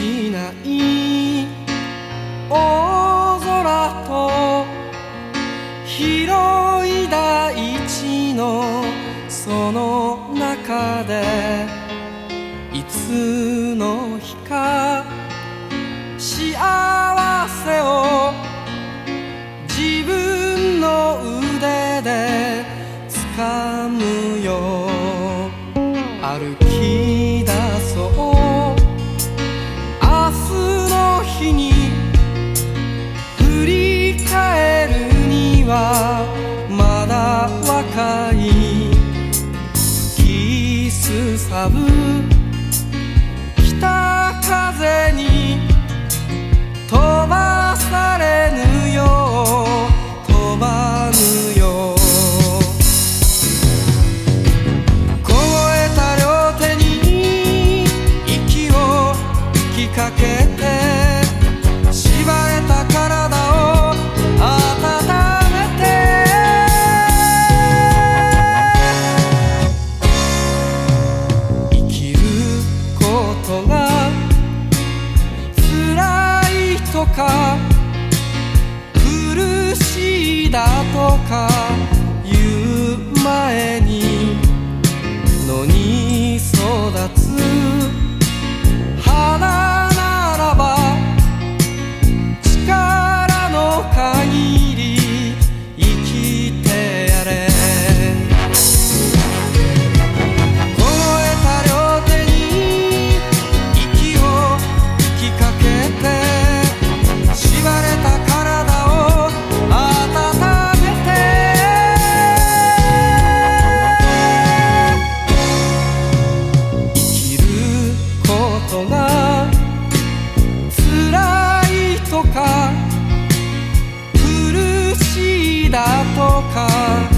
しない大空と広い大地のその中でいつの日か幸せを自分の腕で掴むよ。歩き赤いキスサブ北風に飛ばされぬよ飛ばぬよ凍えた両手に息を吹きかけてとか苦しいだとか。だとか